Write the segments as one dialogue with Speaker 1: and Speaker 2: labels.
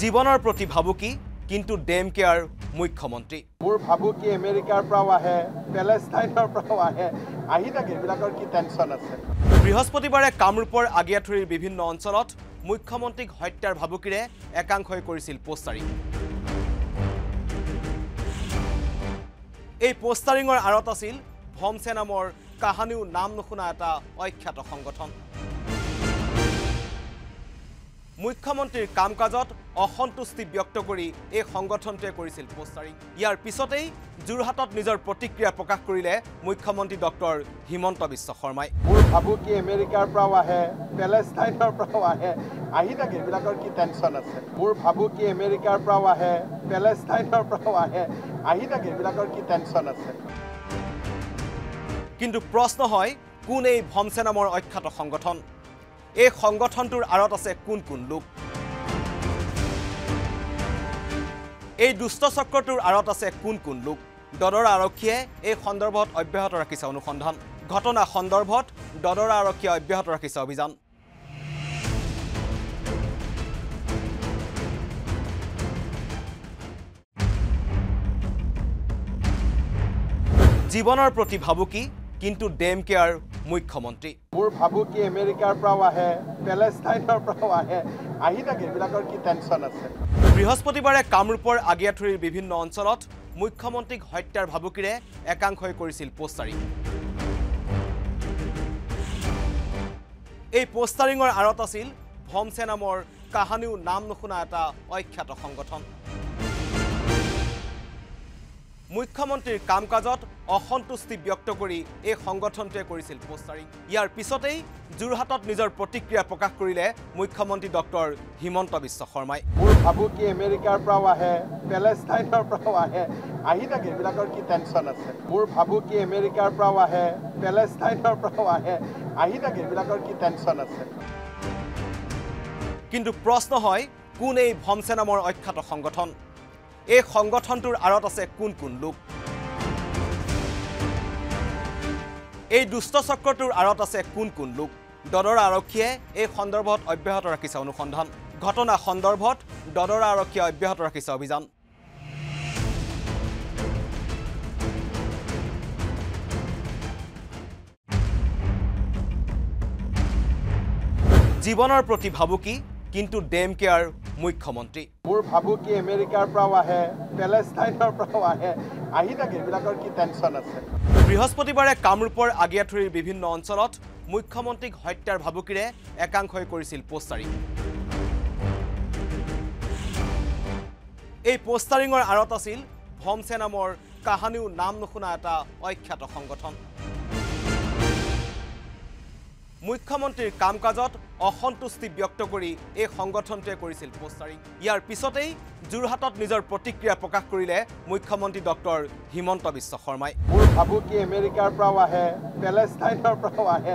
Speaker 1: জীৱনৰ প্ৰতি ভাবুকি কিন্তু ডেম কেয়াৰ মুখ্যমন্ত্ৰী।
Speaker 2: মোৰ ভাবুকি আমেৰিকাৰ পৰাও আহে পেলেষ্টাইনৰ পৰাও আহে। আহি থাকে এইবিলাকৰ কি টেনশ্যন আছে?
Speaker 1: বৃহস্পতিবাৰে কামৰূপৰ আগিয়াঠুৰিৰ বিভিন্ন অঞ্চলত মুখ্যমন্ত্ৰীক হত্যাৰ ভাবুকিৰে একাংশই কৰিছিল পোষ্টাৰিং। এই পোষ্টাৰিঙৰ আঁৰত আছিল ভমছে নামৰ কাহানিও নাম নুশুনা এটা অখ্যাত সংগঠন। মুখ্যমন্ত্ৰীৰ কাম কাজত অসন্তুষ্টি ব্যক্ত কৰি এই সংগঠনটোৱে কৰিছিল পোষ্টাৰিং। ইয়াৰ পিছতেই যোৰহাটত নিজৰ প্ৰতিক্ৰিয়া প্ৰকাশ কৰিলে মুখ্যমন্ত্ৰী ডক্টৰ হিমন্ত বিশ্ব শৰ্মাই।
Speaker 2: মোৰ ভাবুকি আমেৰিকাৰ পৰাও আহে পেলেষ্টাইনৰ পৰাও আহে। আহি থাকে এইবিলাকৰ কি টেনশ্যন আছে? মোৰ ভাবুকি আমেৰিকাৰ পৰাও আহে পেলেষ্টাইনৰ পৰাও আহে। আহি থাকে এইবিলাকৰ কি টেনশ্যন আছে?
Speaker 1: কিন্তু প্ৰশ্ন হয় কোন এই ভমছে নামৰ অখ্যাত সংগঠন? এই সংগঠনটোৰ আঁৰত আছে কোন কোন লোক? এই দুষ্ট চক্ৰটোৰ আঁৰত আছে কোন কোন লোক? দদৰা আৰক্ষীয়ে এই সন্দৰ্ভত অব্যাহত ৰাখিছে অনুসন্ধান। ঘটনা সন্দৰ্ভত দদৰা আৰক্ষীয়ে অব্যাহত ৰাখিছে অভিযান। জীৱনৰ প্ৰতি ভাবুকি কিন্তু ডেম কেয়াৰ মুখ্যমন্ত্ৰী।
Speaker 2: মোৰ ভাবুকি আমেৰিকাৰ পৰাও আহে পেলেষ্টাইনৰ পৰাও আহে। আহি থাকে এইবিলাকৰ কি টেনশ্যন আছে?
Speaker 1: বৃহস্পতিবাৰে কামৰূপৰ আগিয়াঠুৰিৰ বিভিন্ন অঞ্চলত মুখ্যমন্ত্ৰীক হত্যাৰ ভাবুকিৰে একাংশই কৰিছিল পোষ্টাৰিং। এই পোষ্টাৰিঙৰ আঁৰত আছিল ভমছে নামৰ কাহানিও নাম নুশুনা এটা অখ্যাত সংগঠন। মুখ্যমন্ত্ৰীৰ কাম কাজত অসন্তুষ্টি ব্যক্ত কৰি এই সংগঠনটোৱে কৰিছিল পোষ্টাৰিং। ইয়াৰ পিছতেই যোৰহাটত নিজৰ প্ৰতিক্ৰিয়া প্ৰকাশ কৰিলে মুখ্যমন্ত্ৰী ডক্টৰ হিমন্ত বিশ্ব শৰ্মাই।
Speaker 2: মোৰ ভাবুকি আমেৰিকাৰ পৰাও আহে পেলেষ্টাইনৰ পৰাও আহে। আহি থাকে এইবিলাকৰ কি টেনশ্যন আছে? মোৰ ভাবুকি আমেৰিকাৰ পৰাও আহে পেলেষ্টাইনৰ পৰাও আহে। আহি থাকে এইবিলাকৰ কি টেনশ্যন আছে?
Speaker 1: কিন্তু প্ৰশ্ন হয় কোন এই ভমছে নামৰ অখ্যাত সংগঠন? এই সংগঠনটোৰ আঁৰত আছে কোন কোন লোক? এই দুষ্ট চক্ৰটোৰ আঁৰত আছে কোন কোন লোক? দদৰা আৰক্ষীয়ে এই সন্দৰ্ভত অব্যাহত ৰাখিছে অনুসন্ধান। ঘটনা সন্দৰ্ভত দদৰা আৰক্ষীয়ে অব্যাহত ৰাখিছে অভিযান। জীৱনৰ প্ৰতি ভাবুকি কিন্তু ডেম কেয়াৰ মুখ্যমন্ত্ৰী।
Speaker 2: মোৰ ভাবুকি আমেৰিকাৰ পৰাও আহে পেলেষ্টাইনৰ পৰাও আহে। আহি থাকে এইবিলাকৰ কি টেনশ্যন আছে?
Speaker 1: বৃহস্পতিবাৰে কামৰূপৰ আগিয়াঠুৰিৰ বিভিন্ন অঞ্চলত মুখ্যমন্ত্ৰীক হত্যাৰ ভাবুকিৰে একাংশই কৰিছিল পোষ্টাৰিং। এই পোষ্টাৰিঙৰ আঁৰত আছিল ভমছে নামৰ কাহানিও নাম নুশুনা এটা অখ্যাত সংগঠন। মুখ্যমন্ত্ৰীৰ কাম কাজত অসন্তুষ্টি ব্যক্ত কৰি এই সংগঠনটোৱে কৰিছিল পোষ্টাৰিং। ইয়াৰ পিছতেই যোৰহাটত নিজৰ প্ৰতিক্ৰিয়া প্ৰকাশ কৰিলে মুখ্যমন্ত্ৰী ডক্টৰ হিমন্ত বিশ্ব শৰ্মাই।
Speaker 2: মোৰ ভাবুকি আমেৰিকাৰ পৰাও আহে পেলেষ্টাইনৰ পৰাও আহে।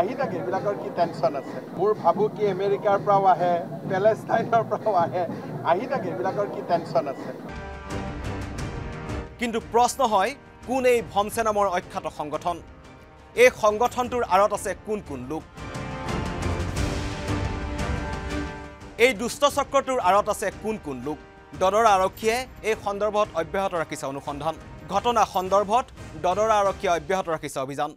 Speaker 2: আহি থাকে এইবিলাকৰ কি টেনশ্যন আছে? মোৰ ভাবুকি আমেৰিকাৰ পৰাও আহে পেলেষ্টাইনৰ পৰাও আহে। আহি থাকে এইবিলাকৰ কি টেনশ্যন আছে?
Speaker 1: কিন্তু প্ৰশ্ন হয় কোন এই ভমছে নামৰ অখ্যাত সংগঠন? এই সংগঠনটোৰ আঁৰত আছে কোন কোন লোক? এই দুষ্ট চক্ৰটোৰ আঁৰত আছে কোন কোন লোক? দদৰা আৰক্ষীয়ে এই সন্দৰ্ভত অব্যাহত ৰাখিছে অনুসন্ধান। ঘটনা সন্দৰ্ভত দদৰা আৰক্ষীয়ে অব্যাহত ৰাখিছে অভিযান।